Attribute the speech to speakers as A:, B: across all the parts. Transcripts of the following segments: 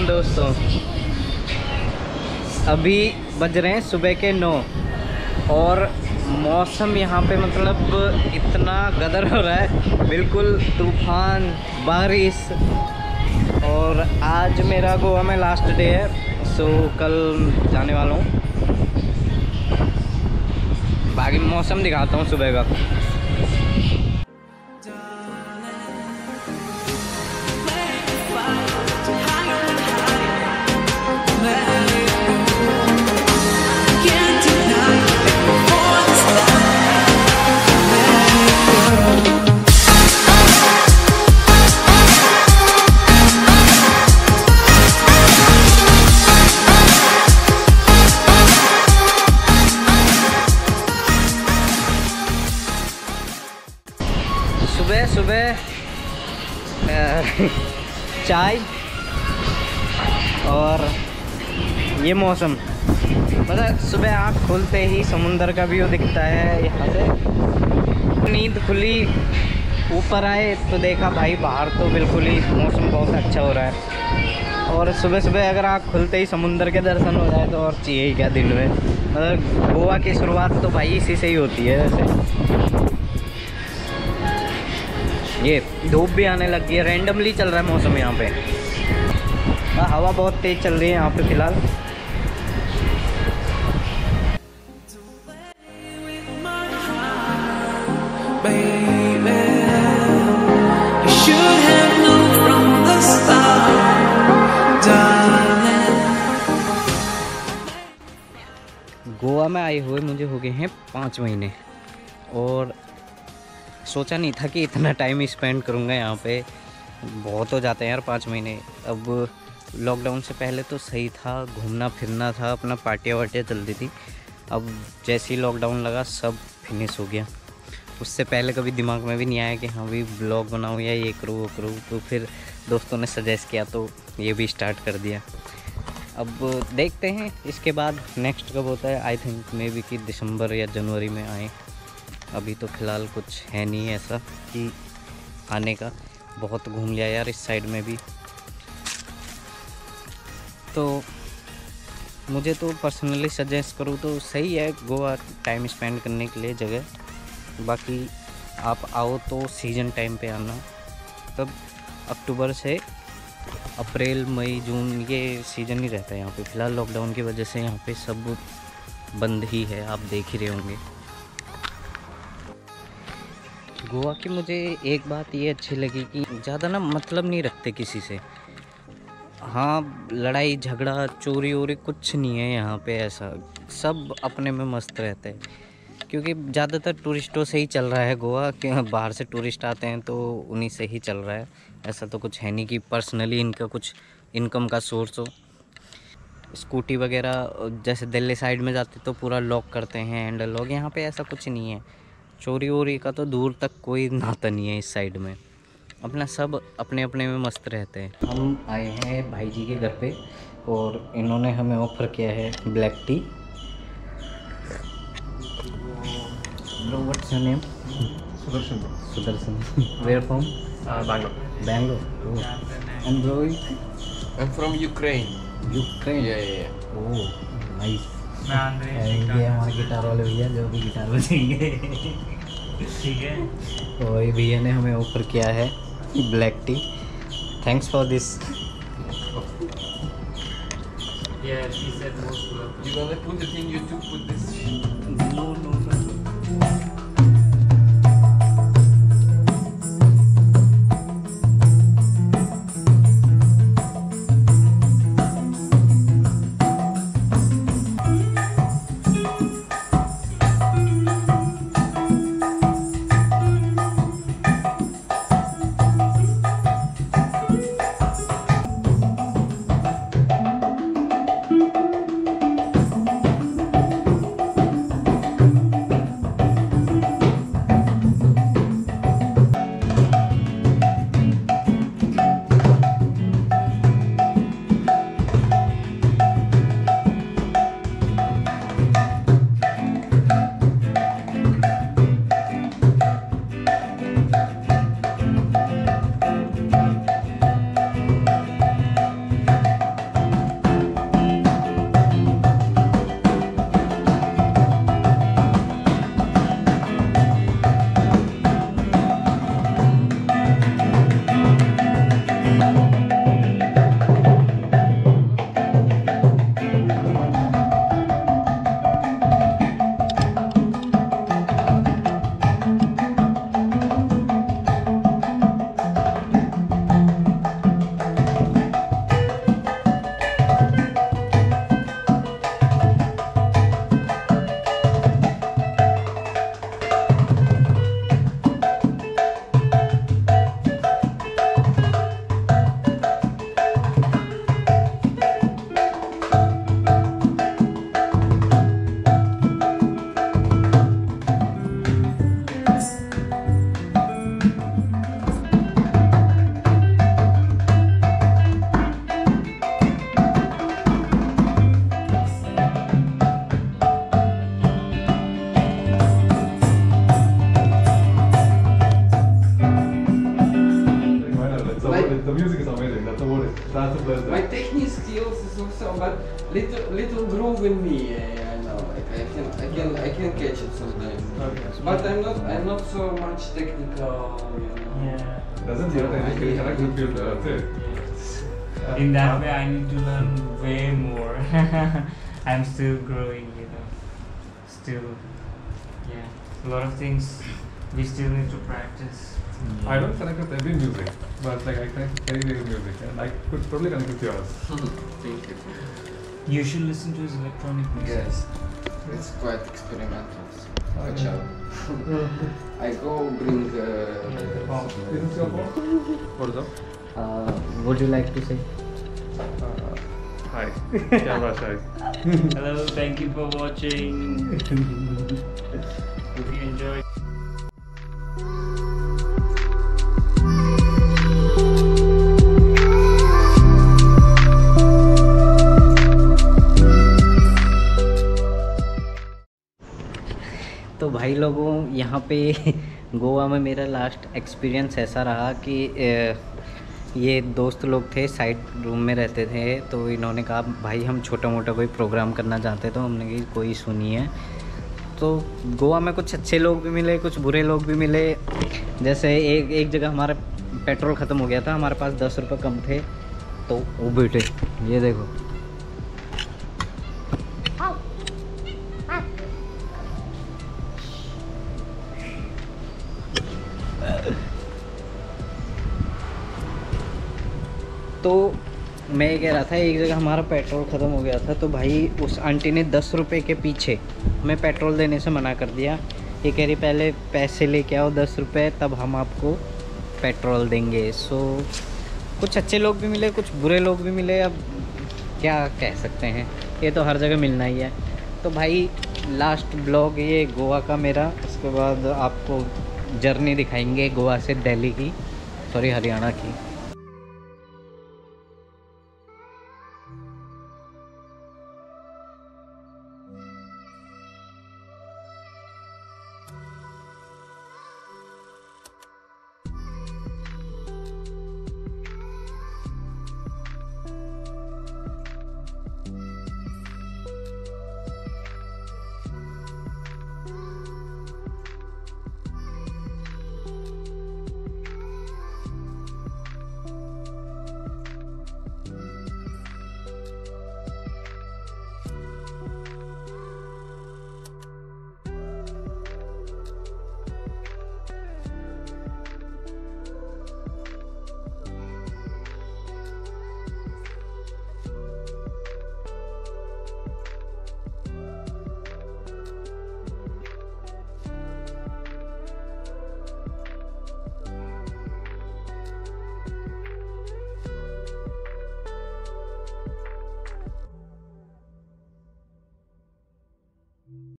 A: राम दोस्तों। अभी बज रहे हैं सुबह के नौ और मौसम यहाँ पे मतलब इतना गदर हो रहा है। बिल्कुल तूफ़ान, बारिश और आज मेरा गोवा में लास्ट डे है सो कल जाने वाला हूँ। बाकी मौसम दिखाता हूँ सुबह का। सुबह चाय और ये मौसम। मतलब सुबह आँख खुलते ही समुंदर का व्यू दिखता है यहाँ से। नींद खुली, ऊपर आए तो देखा, भाई बाहर तो बिल्कुल ही मौसम बहुत अच्छा हो रहा है। और सुबह सुबह अगर आँख खुलते ही समुंदर के दर्शन हो जाए तो और चाहिए ही क्या दिन में। मतलब गोवा की शुरुआत तो भाई इसी से ही होती है वैसे। ये धूप भी आने लग गई है रैंडमली चल रहा है मौसम यहाँ पे। हाँ, हवा बहुत तेज़ चल रही है यहाँ पे फ़िलहाल. गोवा में आए हुए मुझे हो गए हैं पाँच महीने। और सोचा नहीं था कि इतना टाइम स्पेंड करूँगा यहाँ पे। बहुत हो जाते हैं यार पाँच महीने। अब लॉकडाउन से पहले तो सही था, घूमना फिरना था, अपना पार्टियाँ वार्टियाँ चलती थी। अब जैसे ही लॉकडाउन लगा, सब फिनिश हो गया। उससे पहले कभी दिमाग में भी नहीं आया कि हाँ भी ब्लॉग बनाऊँ या ये करूँ, वो करूँ। तो फिर दोस्तों ने सजेस्ट किया तो ये भी स्टार्ट कर दिया। अब देखते हैं, इसके बाद नेक्स्ट कब होता है? आई थिंक मे बी कि दिसंबर या जनवरी में आए। अभी तो फ़िलहाल कुछ है नहीं ऐसा कि आने का। बहुत घूम लिया यार इस साइड में भी। तो मुझे तो पर्सनली सजेस्ट करूँ तो सही है गोवा टाइम स्पेंड करने के लिए जगह। बाकी आप आओ तो सीज़न टाइम पे आना। तब अक्टूबर से अप्रैल, मई, जून ये सीज़न ही रहता है यहाँ पे। फ़िलहाल लॉकडाउन की वजह से यहाँ पे सब बंद ही है, आप देख ही रहे होंगे। गोवा की मुझे एक बात ये अच्छी लगी कि ज़्यादा ना मतलब नहीं रखते किसी से। हाँ लड़ाई, झगड़ा, चोरी वोरी कुछ नहीं है यहाँ पे ऐसा। सब अपने में मस्त रहते हैं। क्योंकि ज़्यादातर टूरिस्टों से ही चल रहा है गोवा। कि बाहर से टूरिस्ट आते हैं तो उन्हीं से ही चल रहा है। ऐसा तो कुछ है नहीं कि पर्सनली इनका कुछ इनकम का सोर्स हो। स्कूटी वगैरह, जैसे दिल्ली साइड में जाते तो पूरा लॉक करते हैं, हैंडल लॉक यहाँ पे ऐसा कुछ नहीं है। चोरी वोरी का तो दूर तक कोई नाता नहीं है इस साइड में। अपना सब अपने अपने में मस्त रहते हैं। हम आए हैं भाई जी के घर पे और इन्होंने हमें ऑफ़र किया है black tea what's your name
B: Sudarshan.
A: Sudarshan. Where from
B: Bangalore.
A: Bangalore and bro
B: I'm from Ukraine.
A: Ukraine
B: Yeah, yeah, yeah.
A: Oh nice ये हमारे गिटार वाले भैया जो भी गिटार बजेंगे
C: ठीक है
A: तो ये भैया ने हमें ऑफ़र किया है black tea thanks for this
C: Yeah, she said most welcome.
B: You gonna put the thing you took with this? Can, I can, catch it sometimes.
D: Okay.
B: But I'm not, I'm not so much technical. You know.
C: Yeah.
D: Doesn't matter. Education I could feel the thing.
C: In that way, I need to learn way more. I'm still growing, you know. Still, yeah. A lot of things we still need to practice.
D: I don't connect with every music, but like I connect with very very music, and I could probably connect with yours.
B: Thank you.
C: You should listen to his electronic music.
B: Yes. It's quite experimental. so Watch out. I go bring. Uh,
D: this is your phone? What is up?
A: Uh, would you like to say?
D: Uh, hi. Camera shy.
C: Hello, thank you for watching. Hope you enjoy.
A: तो भाई लोगों, यहाँ पे गोवा में मेरा last experience ऐसा रहा कि ये दोस्त लोग थे साइड रूम में रहते थे तो इन्होंने कहा, भाई, हम छोटा मोटा कोई प्रोग्राम करना चाहते तो हमने कहा, कोई सुनी है। तो गोवा में कुछ अच्छे लोग भी मिले, कुछ बुरे लोग भी मिले। जैसे एक एक जगह हमारा पेट्रोल ख़त्म हो गया था, हमारे पास दस रुपये कम थे तो वो बेटे ये देखो। मैं ये कह रहा था, एक जगह हमारा पेट्रोल ख़त्म हो गया था तो भाई उस आंटी ने दस रुपये के पीछे हमें पेट्रोल देने से मना कर दिया। ये कह रही, पहले पैसे लेके आओ दस रुपये तब हम आपको पेट्रोल देंगे। सो कुछ अच्छे लोग भी मिले, कुछ बुरे लोग भी मिले, अब क्या कह सकते हैं? ये तो हर जगह मिलना ही है। तो भाई लास्ट ब्लॉग ये गोवा का मेरा, उसके बाद आपको जर्नी दिखाएँगे गोवा से दिल्ली की सॉरी हरियाणा की।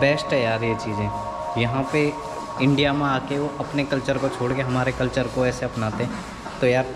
A: बेस्ट है यार ये चीज़ें। यहाँ पे इंडिया में आके वो अपने कल्चर को छोड़ के हमारे कल्चर को ऐसे अपनाते हैं। तो यार